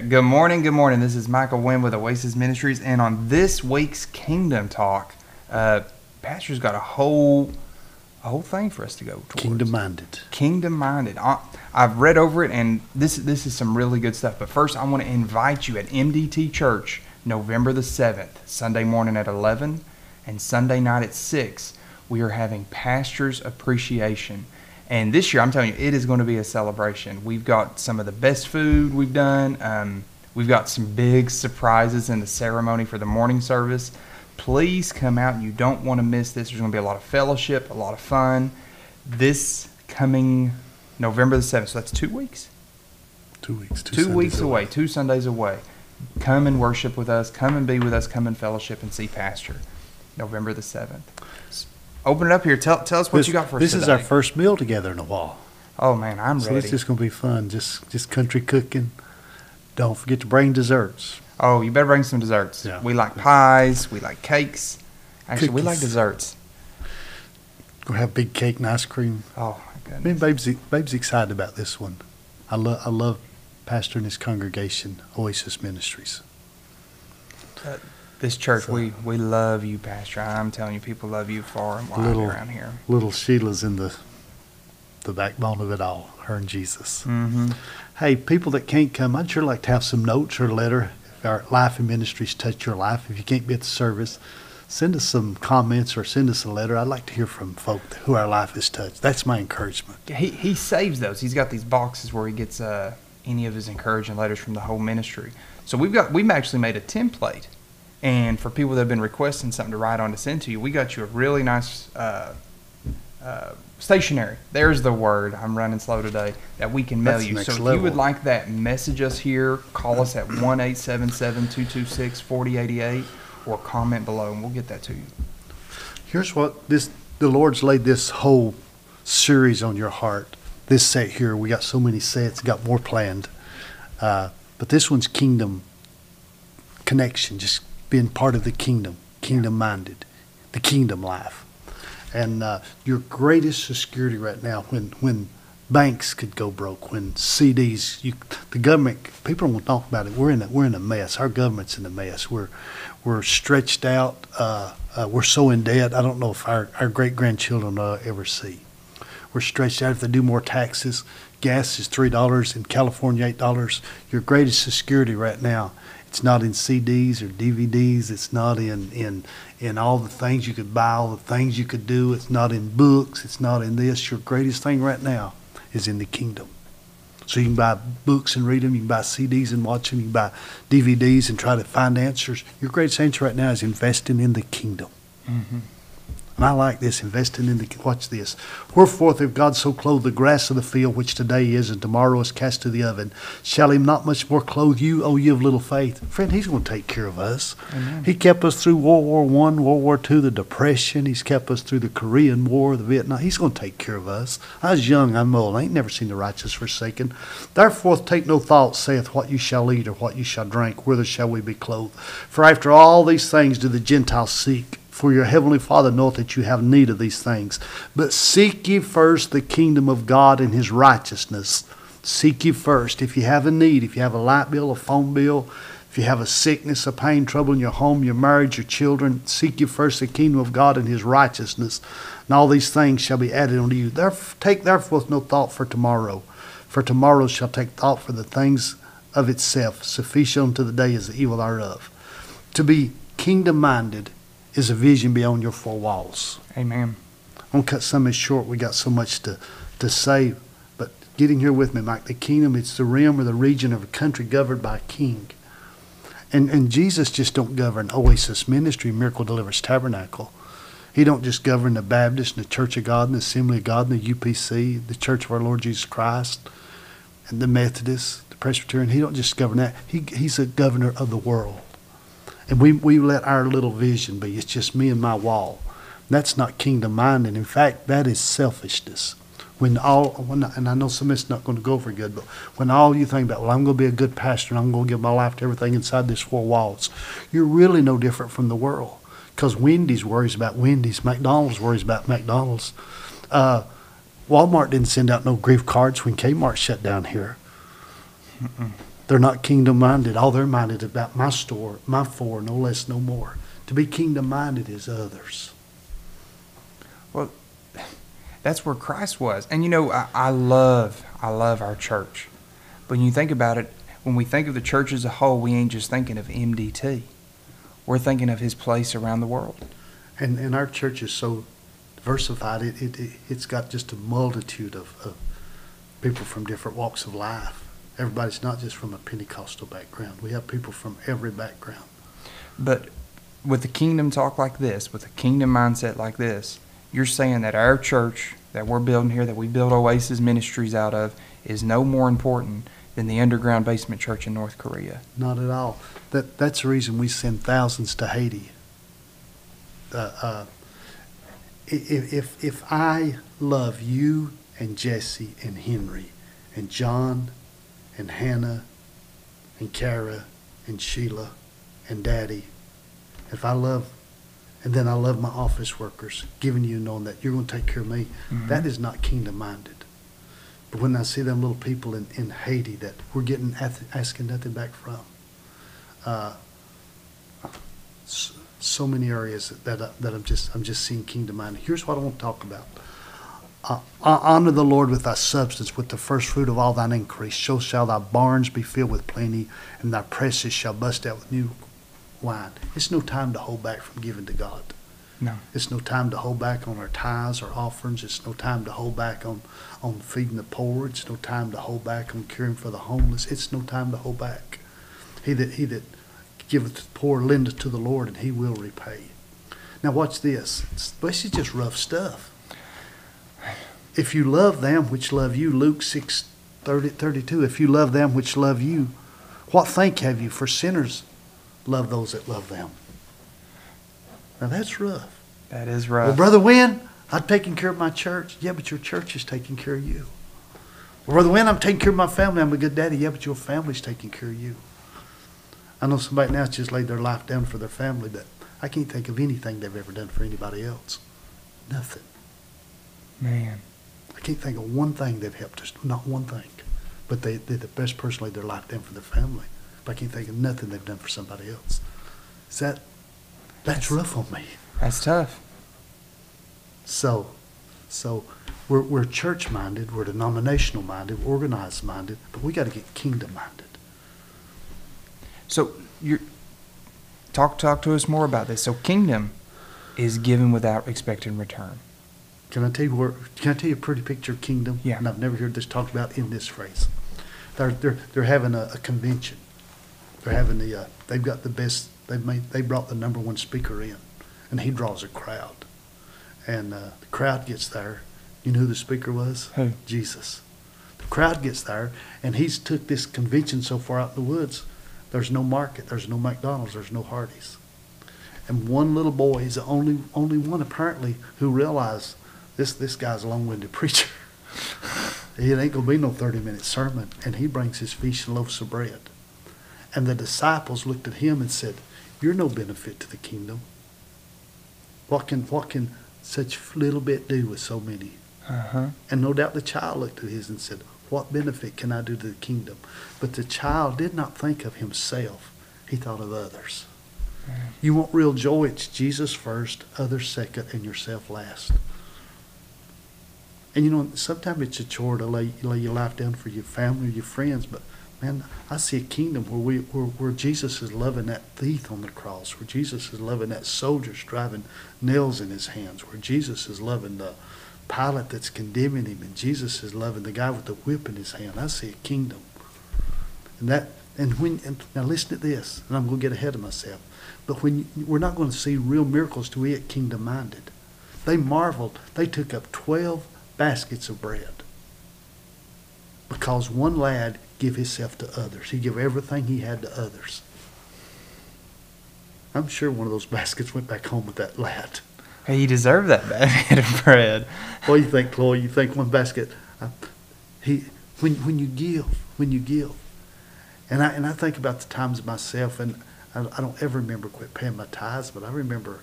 Good morning, good morning. This is Michael Wynn with Oasis Ministries, and on this week's Kingdom Talk, uh, Pastor's got a whole, a whole thing for us to go towards. Kingdom minded. Kingdom minded. I- I've read over it, and this this is some really good stuff. But first, I want to invite you at MDT Church, November the seventh, Sunday morning at eleven, and Sunday night at six. We are having Pastors Appreciation. And this year, I'm telling you, it is going to be a celebration. We've got some of the best food we've done. Um, we've got some big surprises in the ceremony for the morning service. Please come out. You don't want to miss this. There's going to be a lot of fellowship, a lot of fun. This coming November the 7th, so that's two weeks. Two weeks. Two, Sundays weeks away, two Sundays away. Come and worship with us. Come and be with us. Come and fellowship and see Pastor. November the 7th. S- Open it up here. Tell, tell us what This, you got for us this is our first meal together in a while. Oh, man, I'm So ready. it's just going to be fun. Just just country cooking. Don't forget to bring desserts. Oh, you better bring some desserts. Yeah. We like pies. We like cakes. Actually, we like desserts. We'll have big cake and ice cream. Oh, my Me and goodness. Babe's, Babe's excited about this one. I love I love Pastor and his congregation, Oasis Ministries. Uh, This church, So- we, we love you, Pastor. I'm telling you, people love you far and wide Little- around here. Little Sheila's in the the backbone of it all. Her and Jesus. Mm-hmm. Hey, people that can't come, I'd sure like to have some notes or a letter. If our life and ministries touch your life, if you can't be at the service, send us some comments or send us a letter. I'd like to hear from folk who our life has touched. That's my encouragement. He, he saves those. He's got these boxes where he gets uh, any of his encouraging letters from the whole ministry. So we've got we've actually made a template, and for people that have been requesting something to write on to send to you, we got you a really nice uh, uh, stationery. There's the word. I'm running slow today. That we can mail That's you. So if you would like that, message us here. Call us at one eight seven seven two two six forty eighty eight, or comment below, and we'll get that to you. Here's what this the Lord's laid this whole series on your heart. This set here, we got so many sets, got more planned. Uh, but this one's kingdom connection, just being part of the kingdom, kingdom minded, the kingdom life. And uh, your greatest security right now, when when banks could go broke, when CDs, you, the government, people don't talk about it. We're in a, we're in a mess. Our government's in a mess. We're we're stretched out. Uh, uh, we're so in debt. I don't know if our, our great grandchildren will ever see. We're stretched out. If they do more taxes, gas is three dollars in California, eight dollars. Your greatest security right now. It's not in CDs or DVDs. It's not in, in in all the things you could buy, all the things you could do. It's not in books. It's not in this. Your greatest thing right now is in the kingdom. So you can buy books and read them. You can buy CDs and watch them. You can buy DVDs and try to find answers. Your greatest answer right now is investing in the kingdom. Mm-hmm. And I like this, investing in the, watch this. Wherefore, if God so clothe the grass of the field, which today is and tomorrow is cast to the oven, shall he not much more clothe you, O you of little faith? Friend, he's going to take care of us. Amen. He kept us through World War One, World War Two, the Depression. He's kept us through the Korean War, the Vietnam. He's going to take care of us. I was young, I'm old. I ain't never seen the righteous forsaken. Therefore, take no thought, saith what you shall eat or what you shall drink, whither shall we be clothed. For after all these things do the Gentiles seek. For your heavenly Father knoweth that you have need of these things. But seek ye first the kingdom of God and his righteousness. Seek ye first. If you have a need, if you have a light bill, a phone bill, if you have a sickness, a pain, trouble in your home, your marriage, your children, seek ye first the kingdom of God and his righteousness, and all these things shall be added unto you. Therefore, take therefore no thought for tomorrow, for tomorrow shall take thought for the things of itself. Sufficient unto the day is the evil thereof. To be kingdom minded is a vision beyond your four walls. Amen. I'm gonna cut some of short. We got so much to, to say, but getting here with me, Mike. The kingdom, it's the realm or the region of a country governed by a king. And and Jesus just don't govern Oasis Ministry, Miracle Deliverance Tabernacle. He don't just govern the Baptist and the Church of God and the Assembly of God and the UPC, the Church of our Lord Jesus Christ, and the Methodist, the Presbyterian. He don't just govern that. He he's a governor of the world. And we, we let our little vision be. It's just me and my wall. That's not kingdom minded. In fact, that is selfishness. When all, when, and I know some of it's not going to go for good, but when all you think about, well, I'm going to be a good pastor and I'm going to give my life to everything inside these four walls, you're really no different from the world. Because Wendy's worries about Wendy's, McDonald's worries about McDonald's. Uh, Walmart didn't send out no grief cards when Kmart shut down here. They're not kingdom minded. All they're minded about my store, my four, no less, no more. To be kingdom minded is others. Well, that's where Christ was. And you know, I, I love, I love our church. But when you think about it, when we think of the church as a whole, we ain't just thinking of MDT. We're thinking of his place around the world. And, and our church is so diversified, it, it, it- it's got just a multitude of, of people from different walks of life. Everybody's not just from a Pentecostal background. We have people from every background. But with a kingdom talk like this, with a kingdom mindset like this, you're saying that our church that we're building here, that we build Oasis Ministries out of, is no more important than the underground basement church in North Korea. Not at all. That, that's the reason we send thousands to Haiti. Uh, uh, i- i- if, if I love you and Jesse and Henry and John and Hannah and Kara and Sheila and Daddy, if I love, and then I love my office workers, giving you knowing that you're going to take care of me, Mhm. that is not kingdom minded. But when I see them little people in, in Haiti that we're getting asking nothing back from, uh, so, so many areas that I, that I'm just I'm just seeing kingdom minded. Here's what I want to talk about. Uh, uh, honor the Lord with thy substance, with the first fruit of all thine increase. So shall thy barns be filled with plenty, and thy presses shall bust out with new wine. It's no time to hold back from giving to God. No. It's no time to hold back on our tithes or offerings. It's no time to hold back on, on feeding the poor. It's no time to hold back on caring for the homeless. It's no time to hold back. He that he that giveth to the poor lendeth to the Lord, and he will repay. Now watch this. This is just rough stuff. If you love them which love you, Luke 6, 30, 32, if you love them which love you, what thank have you for sinners love those that love them? Now that's rough. That is Well, rough. Brother Wynn, I'm taking care of my church. Yeah, but your church is taking care of you. Well, Brother Wynn, I'm taking care of my family. I'm a good daddy. Yeah, but your family's taking care of you. I know somebody now that's just laid their life down for their family, but I can't think of anything they've ever done for anybody else. Nothing. Man. I can't think of one thing they've helped us. Not one thing. But they, they're the best person laid their life down for their family. But I can't think of nothing they've done for somebody else. Is that, that's rough on me. That's tough. So, so we're, we're church minded, we're denominational minded, we're organized minded, but we got to get kingdom minded. So you're talk talk to us more about this. So kingdom is given without expecting return. Can I tell you where? Can I tell you a pretty picture of kingdom? Yeah. And I've never heard this talked about in this phrase. They're they're they're having a, a convention. They're having the uh, they've got the best. They've made they brought the number one speaker in, and he draws a crowd, and uh, the crowd gets there. You know who the speaker was? Who? Jesus. The crowd gets there, and he's took this convention so far out in the woods. There's no market. There's no McDonald's. There's no Hardee's. And one little boy, he's the only only one apparently who realized this this guy's a long-winded preacher. it ain't gonna be no thirty-minute sermon, and he brings his fish and loaves of bread. And the disciples looked at him and said, "You're no benefit to the kingdom. What can what can such little bit do with so many?" Uh huh. And no doubt the child looked at his and said, What benefit can I do to the kingdom? But the child did not think of himself, he thought of others. You want real joy, it's Jesus first, others second, and yourself last. And you know, sometimes it's a chore to lay, lay your life down for your family or your friends, but man, I see a kingdom where we where, where Jesus is loving that thief on the cross, where Jesus is loving that soldier driving nails in his hands, where Jesus is loving the Pilate that's condemning him, and Jesus is loving the guy with the whip in his hand. I see a kingdom. And that and when and now listen to this, and I'm going to get ahead of myself. But when we're not going to see real miracles till we kingdom minded. They marveled. They took up twelve baskets of bread because one lad gave himself to others. He gave everything he had to others. I'm sure one of those baskets went back home with that lad. Hey, you deserve that bit of bread. What do you think, Chloe? You think one basket? Uh, he, when when you give, when you give, and I and I think about the times myself, and I, I don't ever remember quit paying my tithes, but I remember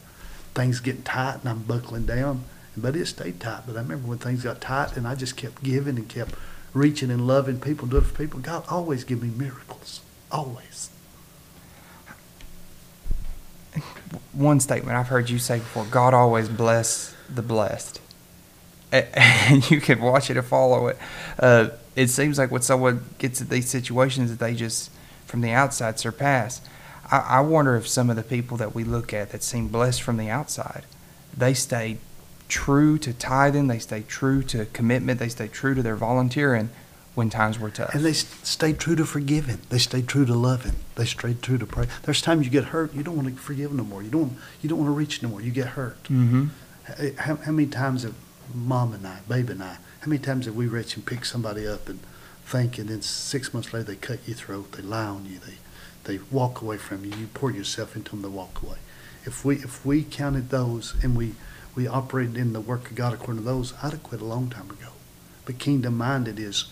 things getting tight and I'm buckling down, but it stayed tight. But I remember when things got tight, and I just kept giving and kept reaching and loving people, doing for people. God always give me miracles. Always. One statement I've heard you say before: God always bless the blessed. And you can watch it and follow it. Uh, it seems like when someone gets at these situations that they just, from the outside, surpass. I, I wonder if some of the people that we look at that seem blessed from the outside, they stay true to tithing, they stay true to commitment, they stay true to their volunteering when times were tough. And they stay true to forgiving. They stay true to loving. They stay true to pray. There's times you get hurt. You don't want to forgive no more. You don't. You don't want to reach no more. You get hurt. mm-hmm. How, how many times have mom and I, baby and I, how many times have we reached and picked somebody up and think, and then six months later they cut your throat, they lie on you, they, they walk away from you, you pour yourself into them, they walk away. If we if we counted those and we we operated in the work of God according to those, I'd have quit a long time ago. But kingdom minded is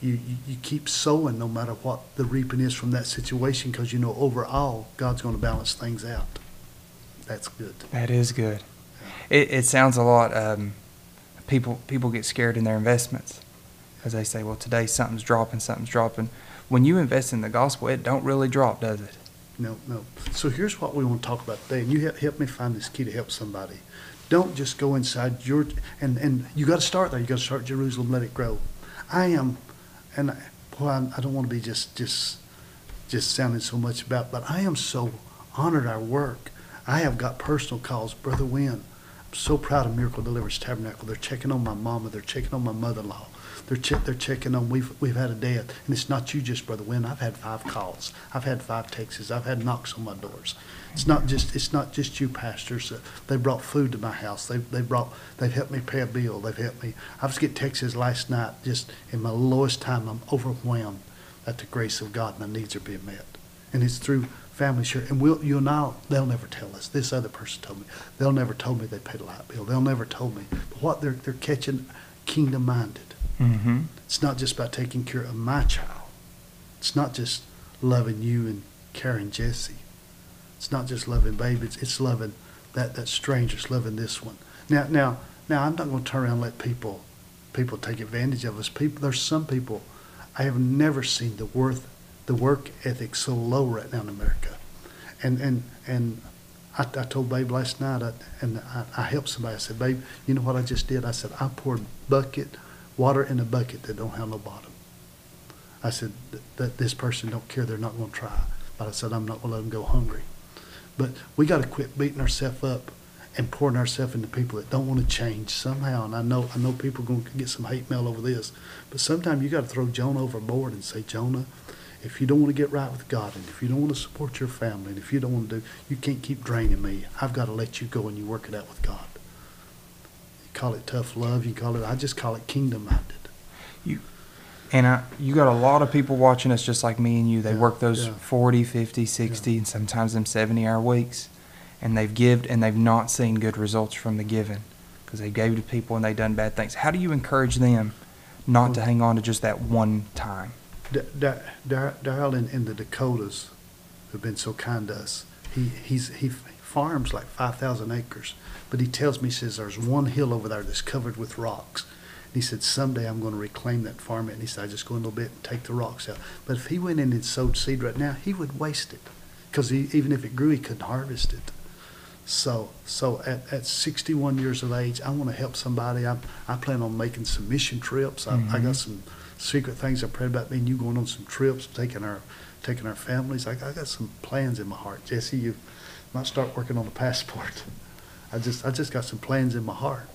you, you, you keep sowing no matter what the reaping is from that situation because you know overall God's going to balance things out. That's good. That is good. It, it sounds a lot. Um, people people get scared in their investments because they say, "Well, today something's dropping, something's dropping." When you invest in the gospel, it don't really drop, does it? No, no. So here's what we want to talk about today, and you help, help me find this key to help somebody. Don't just go inside your and and you got to start there. You got to start Jerusalem, let it grow. I am, and I, boy, I, I don't want to be just just just sounding so much about, but I am so honored our work. I have got personal calls, brother Wynn. I'm so proud of Miracle Deliverance Tabernacle. They're checking on my mama. They're checking on my mother-in-law. They're they're checking on. We've we've had a death, and it's not you just, brother Wynn. I've had five calls. I've had five texts. I've had knocks on my doors. It's not just it's not just you pastors. Uh, they brought food to my house. They they brought they've helped me pay a bill. They've helped me. I was getting texts last night. Just in my lowest time, I'm overwhelmed at the grace of God. My needs are being met, and it's through family share. And we'll you and I they'll never tell us. This other person told me. They'll never told me they paid a light bill. They'll never told me. But what they're they're catching, kingdom minded. Mm-hmm. It's not just about taking care of my child. It's not just loving you and caring Jesse. It's not just loving baby. It's, it's loving that, that stranger. It's loving this one. Now, now, now, I'm not going to turn around and let people people take advantage of us. People, there's some people I have never seen the worth, the work ethic so low right now in America, and and and. I, I told Babe last night, I, and I, I helped somebody. I said, "Babe, you know what I just did?" I said, "I poured bucket water in a bucket that don't have no bottom. I said that this person don't care. They're not going to try. But I said I'm not going to let them go hungry. But we got to quit beating ourselves up and pouring ourselves into people that don't want to change somehow. And I know I know people are going to get some hate mail over this, but sometimes you got to throw Jonah overboard and say, Jonah, if you don't want to get right with God, and if you don't want to support your family, and if you don't want to do, you can't keep draining me. I've got to let you go and you work it out with God. You call it tough love. You call it. I just call it kingdom minded. You And I, you got a lot of people watching us just like me and you. They Yeah, work those yeah. 40, 50, 60, and sometimes them 70 hour weeks. And they've given and they've not seen good results from the giving because they gave to people and they done bad things. How do you encourage them not to hang on to just that one time? D- D- Dar- Darrell in, in the Dakotas, who've been so kind to us, he he's he farms like five thousand acres, but he tells me he says there's one hill over there that's covered with rocks. And he said someday I'm going to reclaim that farm, and he said I just go in a little bit and take the rocks out. But if he went in and sowed seed right now, he would waste it, because even if it grew, he couldn't harvest it. So, so at, at 61 years of age, I want to help somebody. I, I plan on making some mission trips. I, I Mhm. got some secret things I prayed about me and you going on some trips, taking our, taking our families. I, I got some plans in my heart. Jesse, you might start working on a passport. I just, I just got some plans in my heart,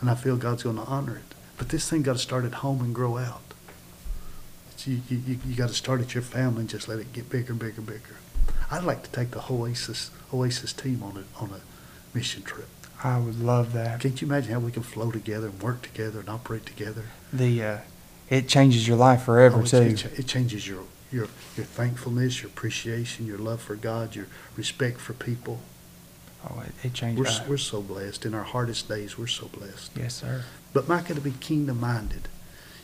and I feel God's going to honor it. But this thing got to start at home and grow out. It's, you, you, you, got to start at your family and just let it get bigger, bigger, bigger. I'd like to take the whole Oasis Oasis team on a on a mission trip. I would love that. Can't you imagine how we can flow together and work together and operate together? The uh, it changes your life forever Oh, too. It, it changes your, your your thankfulness, your appreciation, your love for God, your respect for people. oh, it, it changes. We're we're so blessed in our hardest days. We're so blessed. yes, sir. But got to be kingdom minded.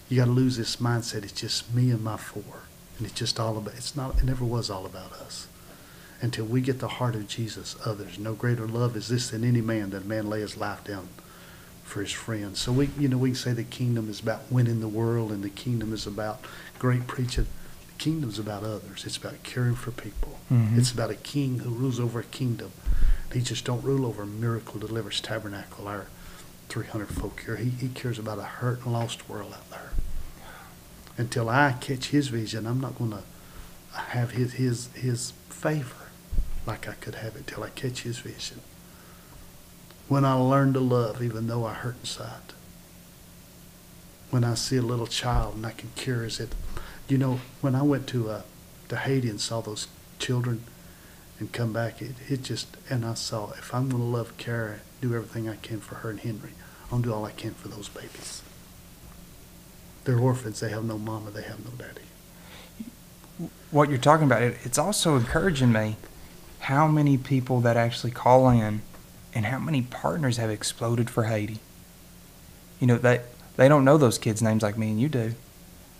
You got to lose this mindset. It's just me and my four, and it's just all about. It's not. It never was all about us. Until we get the heart of Jesus, others. No greater love is this than any man that a man lay his life down for his friends. So we, you know, we can say the kingdom is about winning the world, and the kingdom is about great preaching. Kingdom's about others. It's about caring for people. Mhm. It's about a king who rules over a kingdom. He just don't rule over a Miracle Deliverance Tabernacle, our 300 folk here. He, he cares about a hurt and lost world out there. Until I catch his vision, I'm not going to have his, his, his favor like I could have it till I catch his vision. When I learn to love, even though I hurt inside. When I see a little child and I can cure his it. You know, when I went to uh, to Haiti and saw those children and come back, it, it just, and I saw if I'm going to love Kara, do everything I can for her and Henry, I'm going to do all I can for those babies. They're orphans. They have no mama. They have no daddy. what you're talking about, it, it's also encouraging me how many people that actually call in and how many partners have exploded for Haiti. You know, they, they don't know those kids' names like me and you do.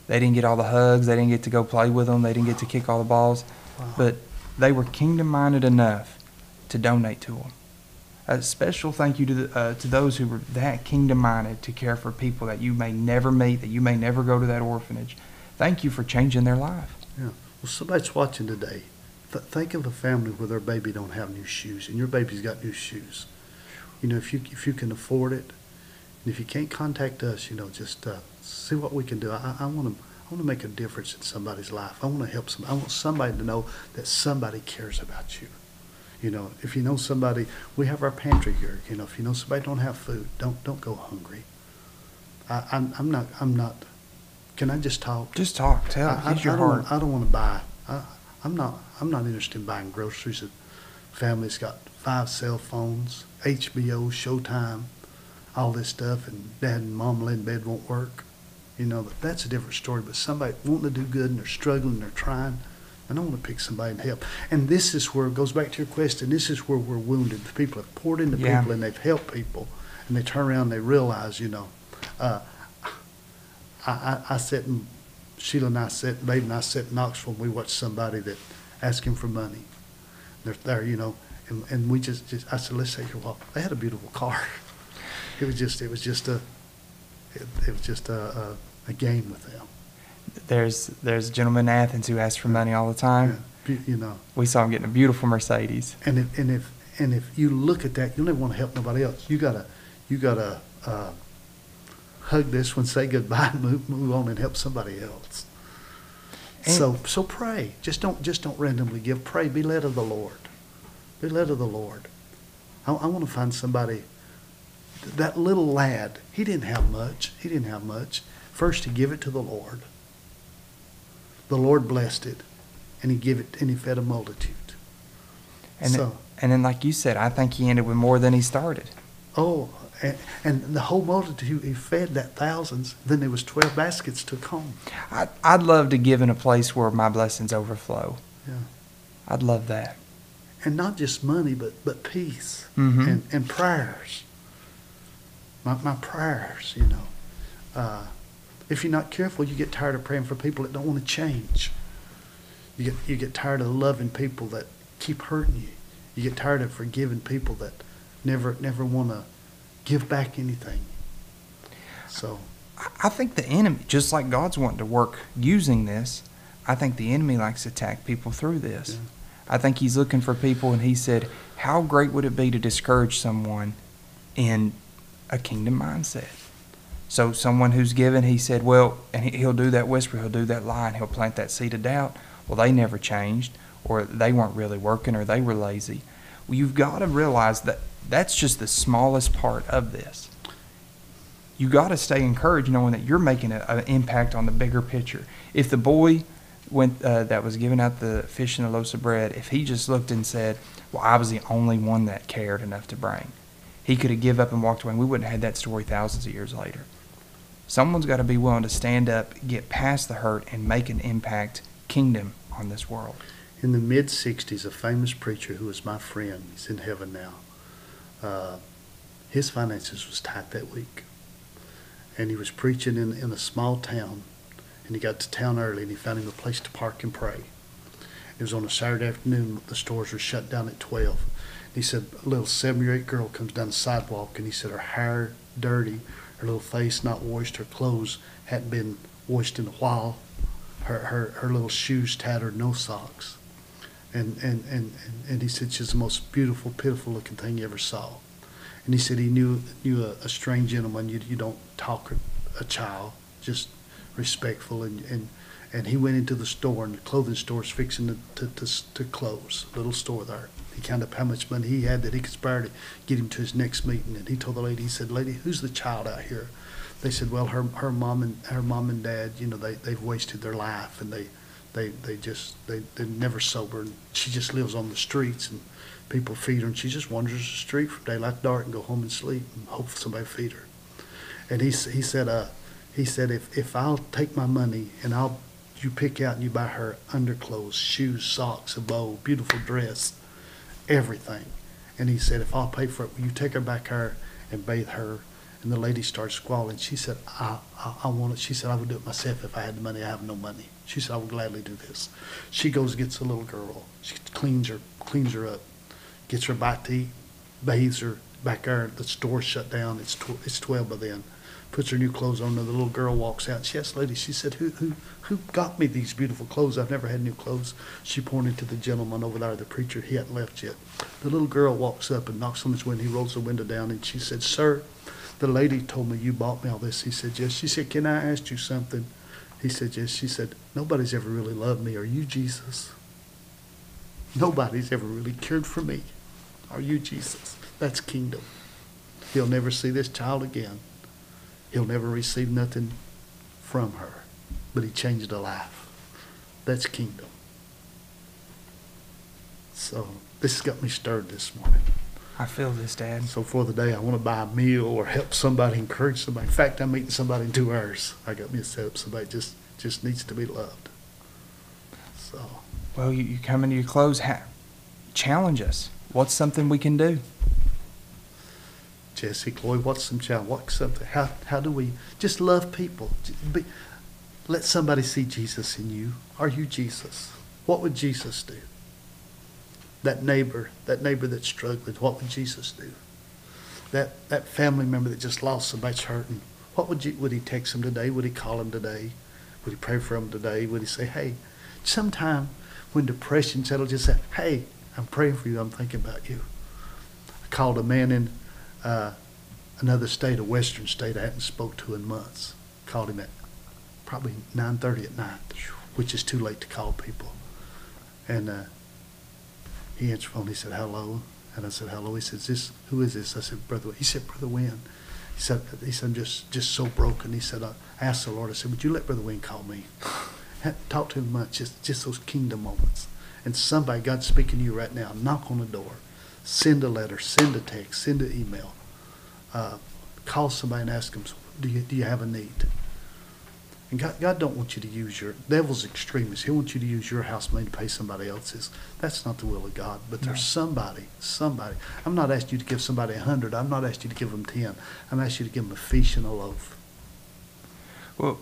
They didn't get all the hugs, they didn't get to go play with them, they didn't get to kick all the balls, Wow. but they were kingdom minded enough to donate to them. A special thank you to, the, uh, to those who were that kingdom minded to care for people that you may never meet, that you may never go to that orphanage. Thank you for changing their life. Yeah. Well, somebody's watching today. Th- think of a family where their baby don't have new shoes, and your baby's got new shoes. You know, if you if you can afford it, and if you can't contact us, you know, just uh, see what we can do. I, I want to I want to make a difference in somebody's life. I want to help some. I want somebody to know that somebody cares about you. You know, if you know somebody, we have our pantry here. You know, if you know somebody don't have food, don't don't go hungry. I, I'm I'm not I'm not. Can I just talk? Just talk, tell, I, I, your I don't heart. want, I don't want to buy. I, I'm not. I'm not interested in buying groceries. A family's got five cell phones, HBO, Showtime, all this stuff, and dad and mom in bed won't work. You know, but that's a different story. But somebody wanting to do good and they're struggling, they're trying. And I want to pick somebody and help. And this is where it goes back to your question. This is where we're wounded. The people have poured into Yeah. people and they've helped people, and they turn around and they realize, you know, uh, I, I, I sat in, Sheila and I sat, Babe and I sat in Knoxville, and we watched somebody that asked him for money. They're there, you know, and, and we just, just, I said, let's take your walk. They had a beautiful car. It was just, it was just a, it, it was just a, a, a game with them. There's there's a gentleman in Athens who asks for money all the time. Yeah, You know, We saw him getting a beautiful Mercedes. and if, and if, and if you look at that, you'll never want to help nobody else. You gotta, you gotta, uh, hug this one, say goodbye, move, move on and help somebody else. And- So, so pray. Just don't, just don't randomly give. Pray. Be led of the Lord. Be led of the Lord. I, I want to find somebody. That little lad, he didn't have much. He didn't have much. First, he give it to the Lord. The Lord blessed it, and he give it, and he fed a multitude. And so, and then like you said, I think he ended with more than he started. oh, and, and the whole multitude, he fed that thousands. Then there was twelve baskets took home. I I'd love to give in a place where my blessings overflow. Yeah. I'd love that. and not just money, but but peace Mhm. and and prayers. My my prayers, you know. Uh, if you're not careful, you get tired of praying for people that don't want to change. You get you get tired of loving people that keep hurting you. You get tired of forgiving people that never never want to give back anything. So I- think the enemy, just like God's wanting to work using this, I think the enemy likes to attack people through this. Yeah. I think he's looking for people, and he said, How great would it be to discourage someone in a kingdom mindset? So, someone who's given, he said, Well, and he- he'll do that whisper, he'll do that lie, and he'll plant that seed of doubt. Well, they never changed, or they weren't really working, or they were lazy. Well, you've got to realize that that's just the smallest part of this you got to stay encouraged knowing that you're making an impact on the bigger picture. If the boy went uh, that was giving out the fish and the loaves of bread, if he just looked and said, "Well, I was the only one that cared enough to bring," he could have give up and walked away. and We wouldn't have had that story thousands of years later. Someone's got to be willing to stand up, get past the hurt, and make an impact, kingdom on this world. in the mid '60s, a famous preacher who was my friend, he's in heaven now. Uh, his finances was tight that week, and he was preaching in in a small town, and he got to town early, and he found him a place to park and pray. It was on a Saturday afternoon. The stores were shut down at twelve, He said a little seven or eight girl comes down the sidewalk, and he said her hair dirty, her little face not washed, her clothes hadn't been washed in a while, her her, her little shoes tattered, no socks, and and, and and he said she's the most beautiful, pitiful looking thing you ever saw, and he said he knew knew a, a strange gentleman. You you don't talk a child, just respectful and and and he went into the store and the clothing store's fixing to, to, to, to close, little store there. He counted up how much money he had that he could spare to get him to his next meeting. And he told the lady, he said, lady, who's the child out here? They said, well, her, her mom and her mom and dad, you know, they, they've wasted their life and they, they, they just, they, they're never sober. And she just lives on the streets and people feed her and she just wanders the street from daylight to dark and go home and sleep and hope somebody feed her. And he, he said, uh, he said, if, if I'll take my money and I'll you pick out and you buy her underclothes, shoes, socks, a bow, beautiful dress, everything. And he said, if I'll pay for it, will you take her back here and bathe her? And the lady started squalling. She said, I, I, I want it. She said, I would do it myself if I had the money. I have no money. She said, I would gladly do this. She goes, gets a little girl. She cleans her, cleans her up, gets her bite to eat, bathes her back there. The store's shut down. It's, tw- it's 12 by then puts her new clothes on, and the little girl walks out. She asked the lady, she said, who, who, who got me these beautiful clothes? I've never had new clothes. She pointed to the gentleman over there, the preacher. He hadn't left yet. The little girl walks up and knocks on his window. He rolls the window down, and she said, sir, the lady told me you bought me all this. He said, yes. She said, can I ask you something? He said, yes. She said, nobody's ever really loved me. Are you Jesus? Nobody's ever really cared for me. Are you Jesus? That's kingdom. He'll never see this child again. He'll never receive nothing from her, but he changed a life. That's kingdom. So this has got me stirred this morning. I feel this, Dad. So for the day, I want to buy a meal or help somebody, encourage somebody. In fact, I'm meeting somebody in two hours. I got me set up. Somebody just just needs to be loved. So. Well, you, you come into your clothes. Ha- challenge us. What's something we can do? Jesse, Chloe, what's some challenge? What's something? How, how do we just love people? Be, let somebody see Jesus in you. Are you Jesus? What would Jesus do? That neighbor, that neighbor that's struggling, what would Jesus do? That, that family member that just lost somebody's hurting, what would you, would he text him today? Would he call him today? Would he pray for him today? Would he say, hey, sometime when depression settles, just say, hey, I'm praying for you. I'm thinking about you. I called a man in uh, another state, a western state I hadn't spoke to in months. Called him at probably 9.30 at night, which is too late to call people. And uh, he answered the phone. He said, hello. And I said, hello. He said, this, who is this? I said, Brother He said, Brother Wynn. He said, he said, I'm just, just so broken. He said, I asked the Lord, I said, would you let Brother Wynn call me? Talk to him much, just, just those kingdom moments. And somebody, God's speaking to you right now, knock on the door send a letter, send a text, send an email, uh, call somebody and ask them, do you, do you have a need? And God, God don't want you to use your, devil's extremist. He wants you to use your house money to pay somebody else's. That's not the will of God. But there's no. somebody, somebody. I'm not asking you to give somebody a hundred. I'm not asking you to give them ten. I'm asking you to give them a fish and a loaf. Well,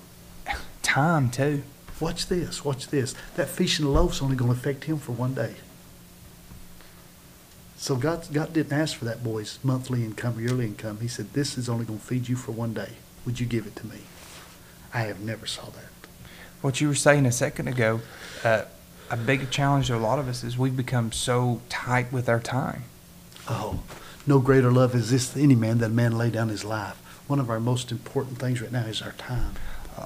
time too. Watch this. Watch this. That fish and a loaf's only going to affect him for one day. So God, God didn't ask for that boy's monthly income, yearly income. He said, this is only going to feed you for one day. Would you give it to me? I have never saw that. What you were saying a second ago, uh, a big challenge to a lot of us is we've become so tight with our time. Oh, no greater love is this to any man that a man lay down his life. One of our most important things right now is our time.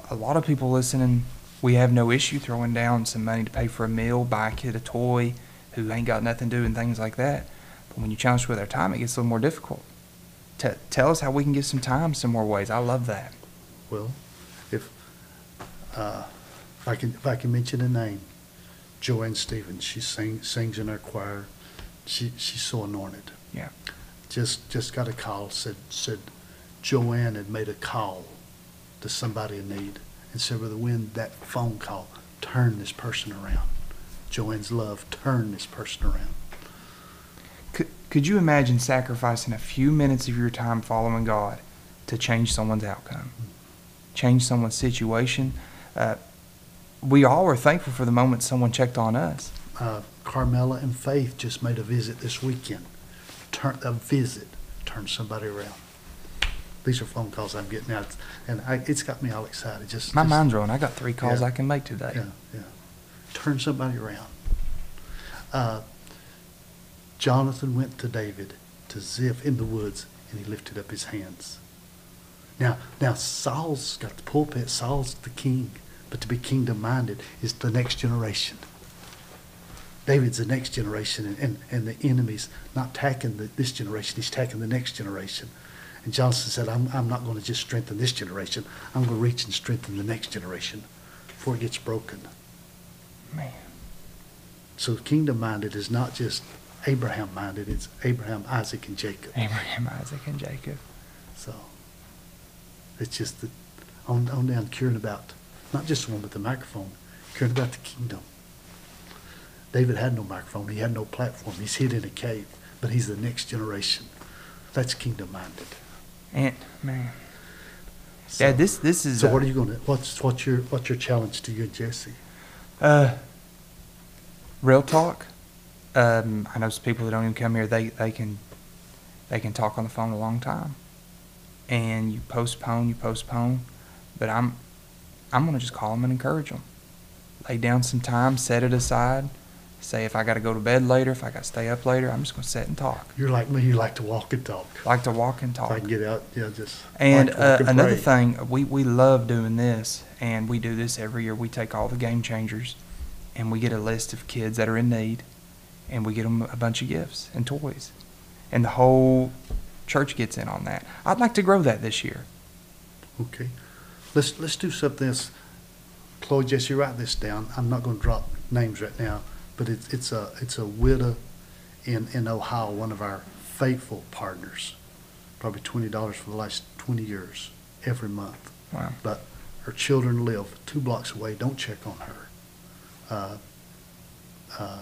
A lot of people listening, we have no issue throwing down some money to pay for a meal, buy a kid a toy who ain't got nothing to do and things like that. But when you challenge with our time, it gets a little more difficult. T- tell us how we can get some time some more ways. I love that. Well, if uh, if I can if I can mention a name, Joanne Stevens. She sing, sings in our choir. She she's so anointed. Yeah. Just just got a call. Said said Joanne had made a call to somebody in need and said, Brother Wynn, that phone call turned this person around. Joanne's love turned this person around. Could, could you imagine sacrificing a few minutes of your time following God to change someone's outcome, change someone's situation? Uh, we all were thankful for the moment someone checked on us. Uh, Carmela and Faith just made a visit this weekend. turn, a visit, turn somebody around. These are phone calls I'm getting out, and I, it's got me all excited, just. My just- mind's rolling. I got three calls Yeah. I can make today. Yeah, yeah. Turn somebody around. Uh, Jonathan went to David, to Ziph in the woods, and he lifted up his hands. Now, now Saul's got the pulpit. Saul's the king, but to be kingdom-minded is the next generation. David's the next generation, and, and, and the enemy's not attacking the, this generation, he's attacking the next generation. And Jonathan said, I'm, I'm not going to just strengthen this generation, I'm going to reach and strengthen the next generation before it gets broken. Man. So kingdom minded is not just Abraham minded, it's Abraham, Isaac, and Jacob. Abraham, Isaac, and Jacob. So it's just the, on, on down caring about, not just the one with the microphone, caring about the kingdom. David had no microphone, he had no platform, he's hid in a cave, but he's the next generation. That's kingdom minded. And man, So, Dad, this this is. so uh, what are you gonna, what's, what's your, what's your challenge to you and Jesse? Uh, real talk. Um, I know some people that don't even come here. They they can they can talk on the phone a long time, and you postpone, you postpone. But I'm I'm gonna just call them and encourage them. Lay down some time, set it aside. Say if I got to go to bed later, if I got to stay up later, I'm just gonna sit and talk. You're like me, you like to walk and talk. Like to walk and If talk. I can get out, yeah, just. And like uh, and another thing, we, we love doing this, and we do this every year. We take all the game changers, and we get a list of kids that are in need, and we get them a bunch of gifts and toys, and the whole church gets in on that. I'd like to grow that this year. Okay. Let's, let's do something else. Chloe, Jesse, write this down. I'm not gonna drop names right now, but it's, it's a, it's a widow in, in Ohio, one of our faithful partners. Probably twenty dollars for the last twenty years, every month. Wow. But her children live two blocks away. Don't check on her. Uh, uh,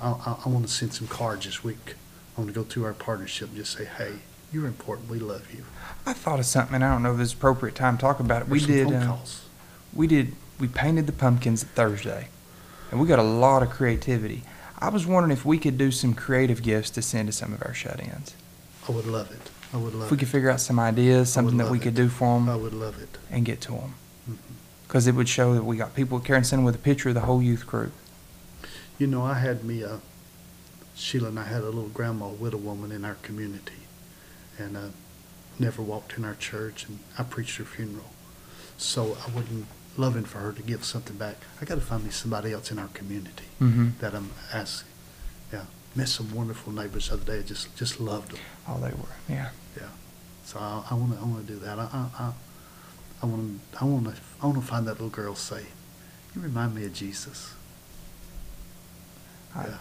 I, I, I wanna send some cards this week. I wanna go through our partnership and just say, hey, you're important. We love you. I thought of something, and I don't know if it's appropriate time to talk about it. We There's some did. phone Uh, calls. we did we painted the pumpkins Thursday, and we got a lot of creativity. I was wondering if we could do some creative gifts to send to some of our shut-ins. I would love it. I would love. It. If we could figure out some ideas, something that we it. could do for them, I would love it. and get to them. Mhm. Because it would show that we got people carrying something with a picture of the whole youth group. You know, I had me, uh, Sheila and I had a little grandma, widow woman in our community, and uh, never walked in our church, and I preached her funeral. So I wouldn't loving for her to give something back. I got to find me somebody else in our community Mm-hmm. that I'm asking. Yeah, met some wonderful neighbors the other day. Just just loved them. Oh, they were. Yeah. Yeah. So I, I want to I want to do that. I I I- I want to I want to I want to find that little girl. Say, you remind me of Jesus. I-.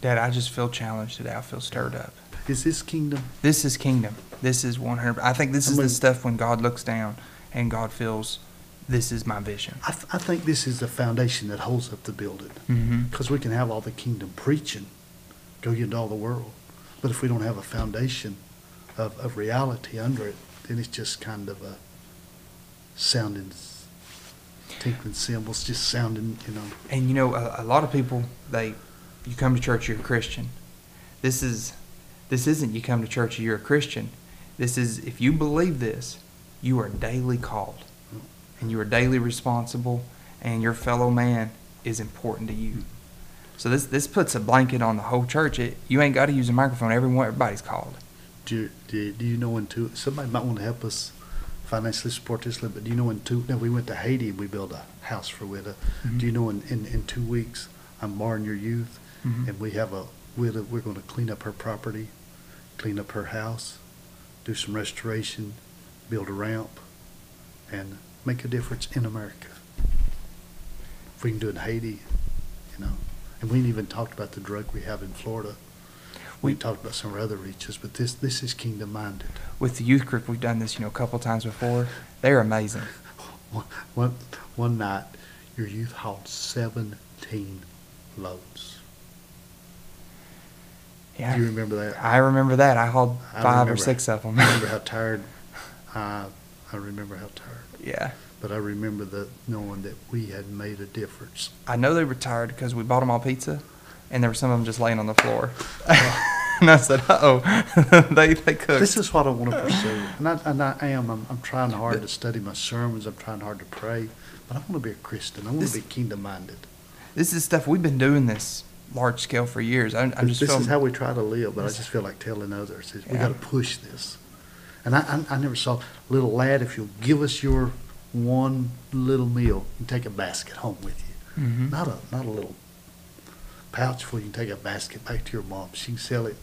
Dad, I just feel challenged today. I feel stirred up. Is this kingdom? This is kingdom. This is 100. I think this I is the stuff when God looks down and God feels, this is my vision. I, th- I think this is the foundation that holds up the building. Mm-hmm. Because we can have all the kingdom preaching, go into all the world. But if we don't have a foundation of, of reality under it, then it's just kind of a sounding, tinkling cymbals, just sounding, you know. And you know, a, a lot of people, they, you come to church, you're a Christian. This is, this isn't you come to church, you're a Christian. This is, if you believe this, you are daily called. And you are daily responsible, and your fellow man is important to you. So this, this puts a blanket on the whole church. It, you ain't got to use a microphone. Everyone, everybody's called. Do you, do you, do you know when two, somebody might want to help us financially support this little bit. Do you know in two, now we went to Haiti and we built a house for widow. Mhm. Do you know in, in, in two weeks, I'm barring your youth Mhm. and we have a we're going to clean up her property, clean up her house, do some restoration, build a ramp, and make a difference in America. If we can do it in Haiti, you know, and we ain't even talked about the drug we have in Florida. We We- talked about some of our other reaches, but this, this is kingdom minded. With the youth group, we've done this, you know, a couple times before. They're amazing. One, one, one night, your youth hauled seventeen loads. Yeah. Do you remember that? I remember that. I hauled I five or six of them. I remember how tired, I, I remember how tired. yeah. But I remember the, knowing that we had made a difference. I know they were tired because we bought them all pizza, and there were some of them just laying on the floor. and I said, Uh "Oh, they they cook." This is what I want to pursue, and I, and I am. I'm, I'm trying hard to study my sermons. I'm trying hard to pray, but I want to be a Christian. I want This- to be kingdom minded. This is stuff we've been doing this large scale for years. I, I'm just this is how we try to live, but I just feel like telling others is we Yeah. got to push this. And I, I, I never saw little lad. If you'll give us your one little meal, you take a basket home with you. Mhm. Not a not a little pouch full. You can take a basket back to your mom. She can sell it,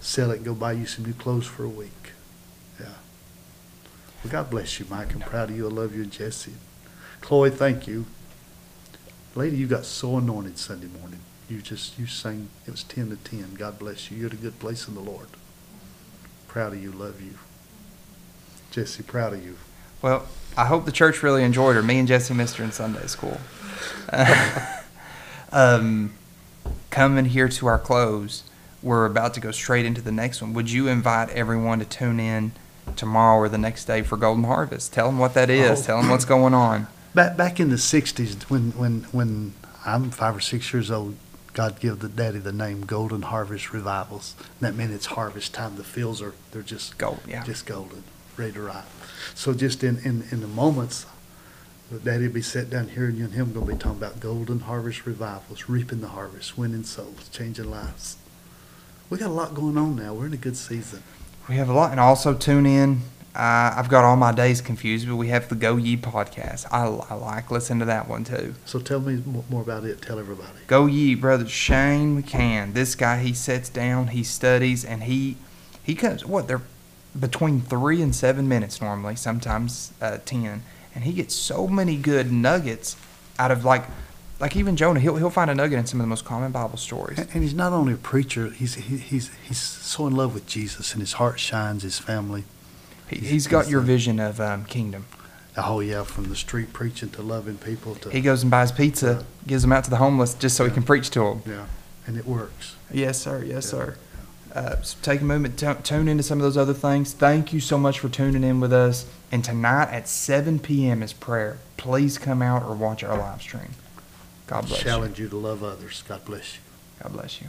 sell it, go buy you some new clothes for a week. Yeah. Well, God bless you, Mike. I'm proud of you. I love you, and Jesse. Chloe, thank you. Lady, you got so anointed Sunday morning. You just you sang. It was ten to ten. God bless you. You're at a good place in the Lord. Proud of you. Love you. Jesse, proud of you. Well, I hope the church really enjoyed her. Me and Jesse missed her in Sunday school. um, coming here to our close, we're about to go straight into the next one. Would you invite everyone to tune in tomorrow or the next day for Golden Harvest? Tell them what that is. Oh. Tell them what's going on. Back back in the '60s, when when when I'm five or six years old, God gave the daddy the name Golden Harvest Revivals. And that meant it's harvest time. The fields are they're just Gold, yeah. just golden, ready to ripe. So just in in, in the moments, the daddy be sitting down here, and you and him going to be talking about Golden Harvest Revivals, reaping the harvest, winning souls, changing lives. We got a lot going on now. We're in a good season. We have a lot, and also tune in. Uh, I've got all my days confused, but we have the Go Ye podcast. I, I like listening to that one too. So tell me more about it. Tell everybody. Go Ye, brother Shane McCann. This guy, he sits down, he studies, and he he comes. What they're between three and seven minutes normally, sometimes uh, ten, and he gets so many good nuggets out of like like even Jonah. He'll he'll find a nugget in some of the most common Bible stories. And, and he's not only a preacher. He's he, he's he's so in love with Jesus, and his heart shines. His family. He, he's got your vision of um, kingdom. Oh yeah, from the street preaching to loving people to He goes and buys pizza, gives them out to the homeless just so he can preach to them. yeah, and it works. Yes, sir. Yes, Yeah. sir. Uh, so take a moment, t- tune into some of those other things. Thank you so much for tuning in with us. And tonight at 7 p.m. is prayer. Please come out or watch our live stream. God bless you. Challenge you to love others. God bless you. God bless you.